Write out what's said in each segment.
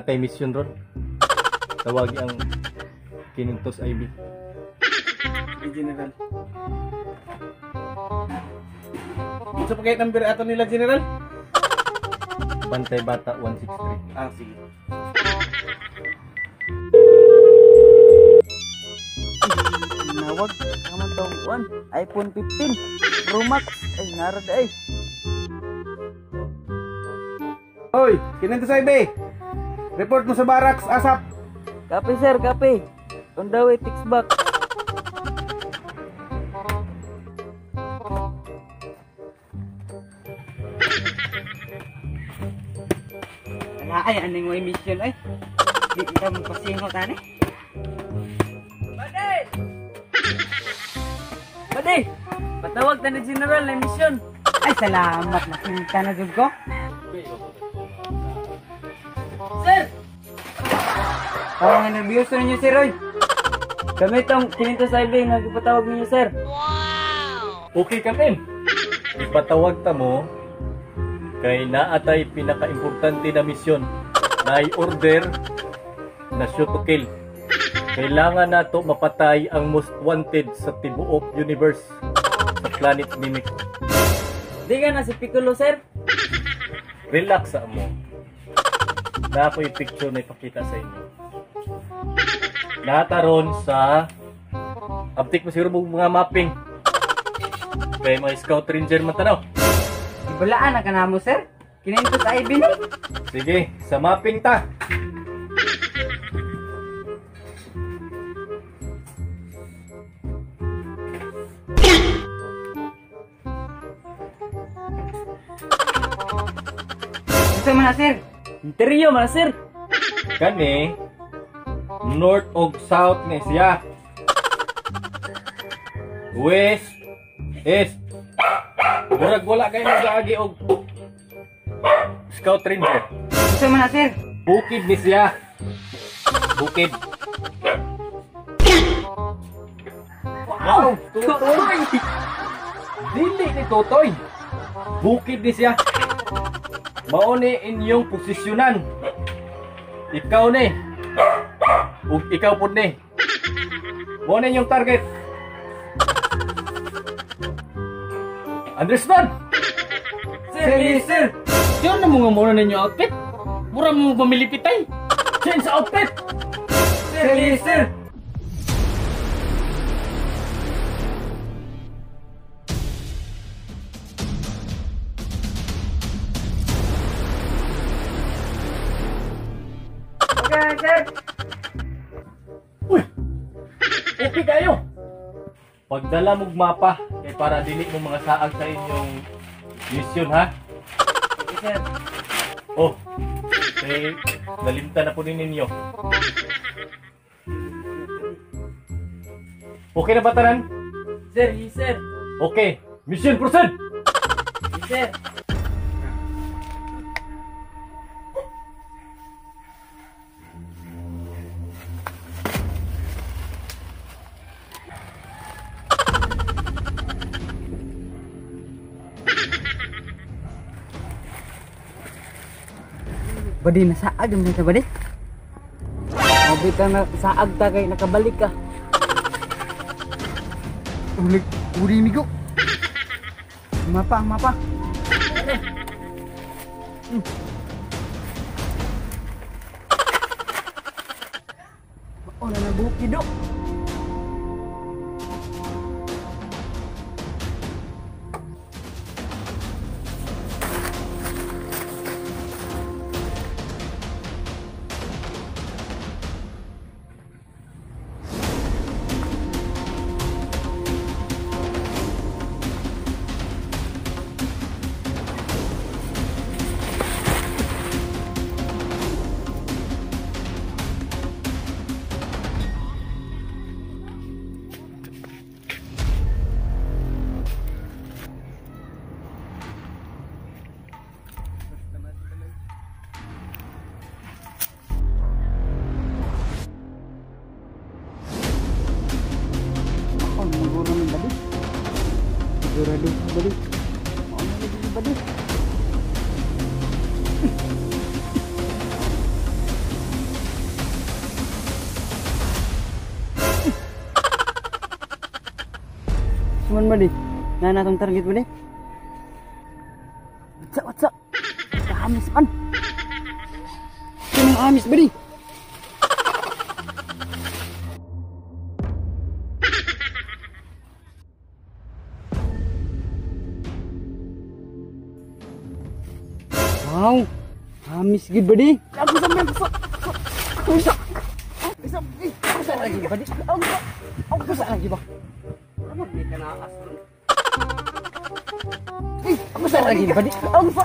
natay mission ron. Tawag ang Kinintos IB. General. Sa pagkait number ato nila General? Bantay Bata 163. Ah, sige. Nawag naman tong one. iPhone 15 Pro Max. Ay, narad ay. Hoy, kinento sa ibe. Report mo sa barracks, asap. Kape sir, kape. On the way, text back. Wala ay, aning mo mission ay. Di kita magpasingo tani. Bade! Bade! Patawag ta ni General na mission. Ay, salamat. Nakita na jud ko. Sir! Parang nga nervyoso ninyo si Roy. Kami tong kininto sa IB, nagpatawag ninyo sir. Okay Captain. Ipatawag ta mo kay naatay pinaka-importante na misyon na order na shoot to kill. Kailangan nato mapatay ang most wanted sa tibuok universe sa planet Mimic. Di ka na si Piccolo sir. Relax sa mo. Na ako yung picture na ipakita sa inyo. Nataron sa Abtik mo siguro mga mapping. Kay mga scout ranger man tanaw. Ibalaan na ka na mo, sir. Kininto sa IB ni. Sige, sa mapping ta. Gusto mo na, sir. Interior man sir. Kani north og south ni siya. West, east. Murag wala kayo nag-aagi og scout ranger. Mo na, sir. Bukid ni siya. Bukid. Wow! Tutoy! Dili ni Tutoy. Bukid ni siya. Mao ni inyong posisyonan. Ikaw ni. Ug ikaw pud ni. Mao ni inyong target. Understand? Sir, yes, sir. Diyan na mga muna ninyo outfit. Mura mo mamilipitay. Change outfit. Sir, yes, sir. Sir. Uy! Okay kayo! Pagdala mong mapa, kay para dili mo mga saag sa inyong mission ha? Okay, sir. Oh, kay nalimta na po ni ninyo. Okay na ba tanan? Sir, yes, sir. Okay, mission proceed! Yes, sir. Badi na saag mo sa badi. Mabit ka na saag ta nakabalik ka. Ulit, uri migo. Mapa, mapa. Oh, na nabuki. Badih, badih. Mana? Cuman badih. Nah, nah target badih. What's up, what's up? Amis, man. Wow! Amis gid ba di? Ako sa men sa. Ako sa. Isa, eh, ako sa lagi ba di? Ako sa. Ako sa lagi ba? Ano di ka naas? Eh, ako sa lagi ba di? Ako sa.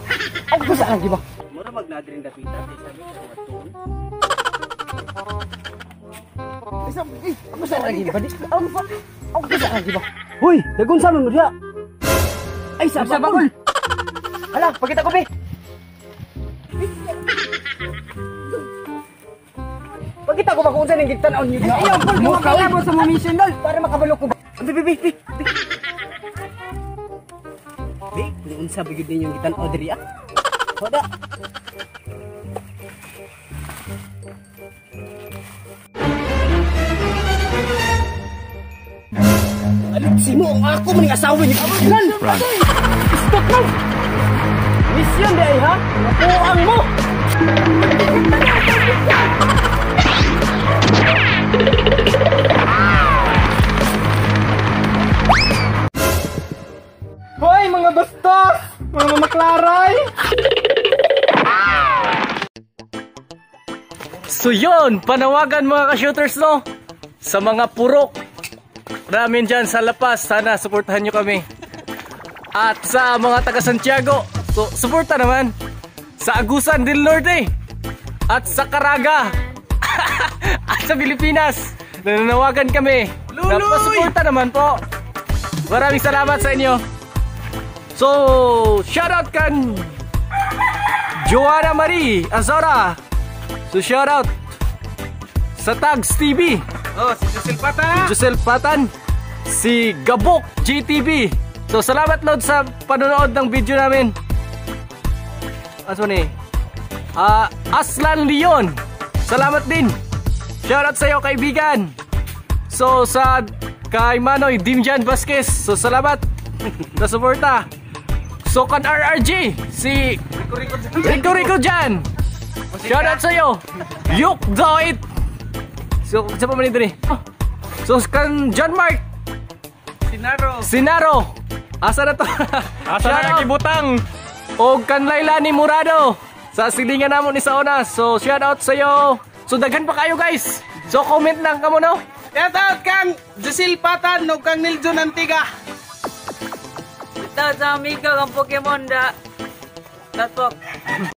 Ako sa lagi ba? Mura magnadrin dapita. Isa mo sa matuon. Isa, eh, ako sa lagi ba di? Ako sa. Ako sa lagi ba? Hoy, dagon sa mo diha. Ay, sa bagol. Hala, pakita ko be. Pakita ko ba kung saan yung gitanaon niyo? Ayaw, Paul, mukha mo sa mga mission dol para makabalo ko ba? Bi, bi, bi, bi. Bi, doon sa bigod din yung gitan Audrey ah. Hoda. Alipsi mo ang ako maning asawa ni Kamulan! Stop lang! Mission di ay ha? Nakuhaan mo! Bastos! Mga maklaray! So yun, panawagan mga ka-shooters no, sa mga purok namin dyan sa Lapas, sana suportahan nyo kami. At sa mga taga Santiago, so, suporta naman. Sa Agusan del Norte, at sa Caraga, at sa Pilipinas, nananawagan kami. Napasuporta naman po. Maraming salamat sa inyo. So, shoutout kan Joanna Marie Azora. So shoutout sa Tags TV, Oh, si Cecil Pata. Josel Patan, si Gabok GTV. So salamat Lord sa panonood ng video namin. Aso ni? Ah, Aslan Leon. Salamat din. Shoutout sa iyo kaibigan. So sa kay Manoy Dimjan Vasquez. So salamat sa suporta. So kan RRG si Rico Rico Jan. Shoutout sa iyo. Yuk Doit. So sa pa man ito ni? Ah. So kan John Mark Sinaro. Sinaro. Asa na to? Asa na kibutang? O kan Lailani Murado. Sa silingan namon ni Sauna. So shout out sa iyo. So daghan pa kayo guys. So comment lang kamo no. Shout out kang Cecil Pata no kang Niljon Antiga. Daw sama Mika kan Pokemon da. That's